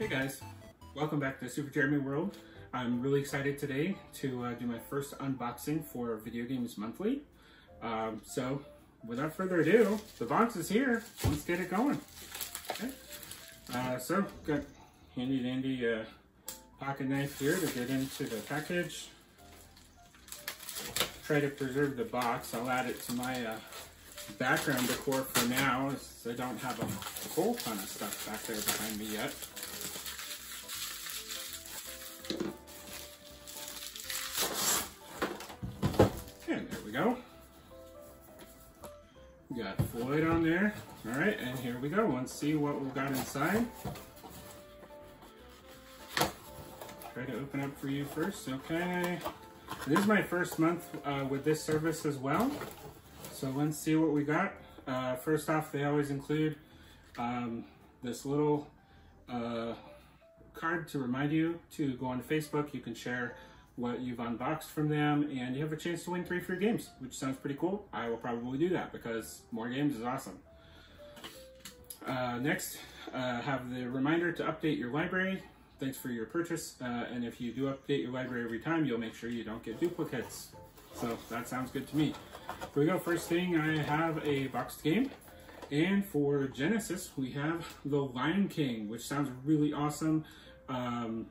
Hey guys, welcome back to Super Jeremy World. I'm really excited today to uh, do my first unboxing for Video Games Monthly. Um, so, without further ado, the box is here. Let's get it going. Okay. Uh, so, got handy dandy uh, pocket knife here to get into the package. Try to preserve the box. I'll add it to my uh, background decor for now, as I don't have a whole ton of stuff back there behind me yet. Got Floyd on there. All right, and here we go. Let's see what we've got inside. Try to open up for you first, okay. This is my first month uh, with this service as well. So let's see what we got. Uh, first off, they always include um, this little uh, card to remind you to go on Facebook. You can share what you've unboxed from them and you have a chance to win three free games, which sounds pretty cool. I will probably do that because more games is awesome. Uh, next, uh, have the reminder to update your library. Thanks for your purchase. Uh, and if you do update your library every time, you'll make sure you don't get duplicates. So that sounds good to me. Here we go. First thing, I have a boxed game. And for Genesis, we have The Lion King, which sounds really awesome. Um,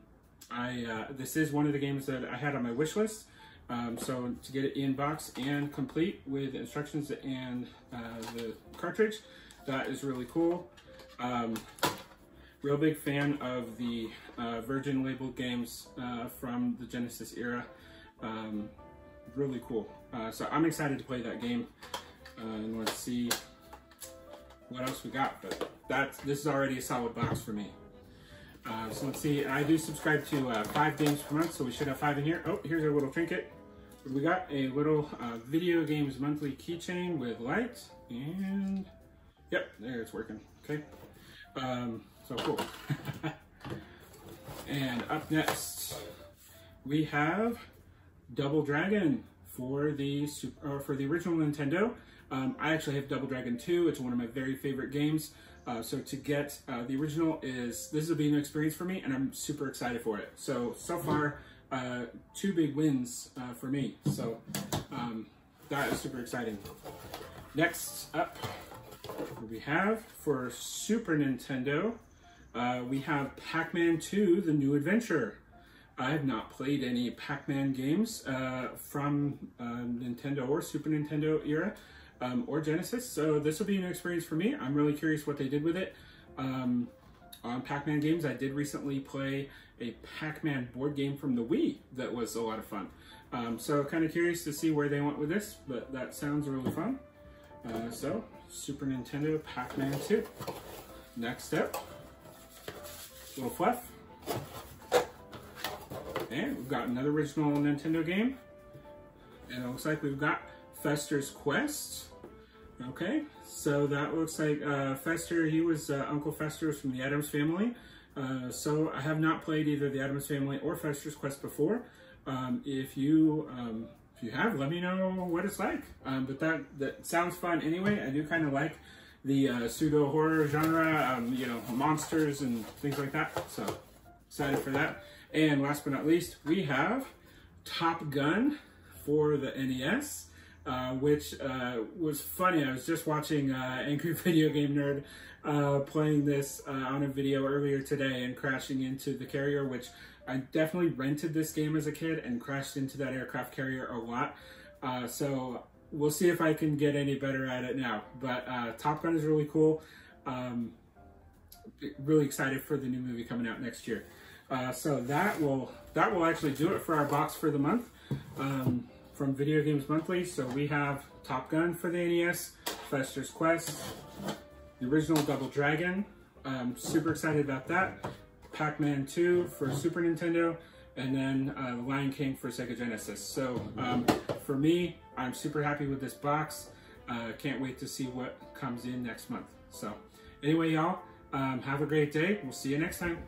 I uh, This is one of the games that I had on my wish list. Um, so to get it in box and complete with instructions and uh, the cartridge, that is really cool. Um, real big fan of the uh, Virgin labeled games uh, from the Genesis era. Um, really cool. Uh, so I'm excited to play that game. Uh, and let's see what else we got. But that's this is already a solid box for me. Uh, so let's see. I do subscribe to uh, five games per month, so we should have five in here. Oh, here's our little trinket. We got a little uh, video games monthly keychain with light, and yep, there it's working. Okay, um, so cool. and up next, we have Double Dragon for the super, for the original Nintendo. Um, I actually have Double Dragon 2. It's one of my very favorite games. Uh, so to get uh, the original is this will be a new experience for me, and I'm super excited for it. So so far, uh, two big wins uh, for me. So um, that is super exciting. Next up, we have for Super Nintendo, uh, we have Pac-Man 2: The New Adventure. I have not played any Pac-Man games uh, from Nintendo or Super Nintendo era um, or Genesis. So this will be an experience for me. I'm really curious what they did with it. Um, on Pac-Man games, I did recently play a Pac-Man board game from the Wii that was a lot of fun. Um, so kind of curious to see where they went with this, but that sounds really fun. Uh, so, Super Nintendo Pac-Man 2. Next up, little fluff. And we've got another original Nintendo game. And it looks like we've got Fester's Quest. Okay, so that looks like uh, Fester, he was uh, Uncle Fester from the Addams Family. Uh, so I have not played either the Addams Family or Fester's Quest before. Um, if you um, if you have, let me know what it's like. Um, but that, that sounds fun anyway. I do kind of like the uh, pseudo horror genre, um, you know, monsters and things like that. So excited for that. And last but not least, we have Top Gun for the NES. Uh, which uh, was funny. I was just watching uh, Angry Video Game Nerd uh, playing this uh, on a video earlier today and crashing into the carrier, which I definitely rented this game as a kid and crashed into that aircraft carrier a lot. So we'll see if I can get any better at it now. But Top Gun is really cool. Um, really excited for the new movie coming out next year. so that will that will actually do it for our box for the month. Um, from Video Games Monthly. So we have Top Gun for the NES, Fester's Quest, the original Double Dragon. I'm super excited about that. Pac-Man 2 for Super Nintendo, and then uh, Lion King for Sega Genesis. So um, for me, I'm super happy with this box. Uh, can't wait to see what comes in next month. So anyway, y'all, um, have a great day. We'll see you next time.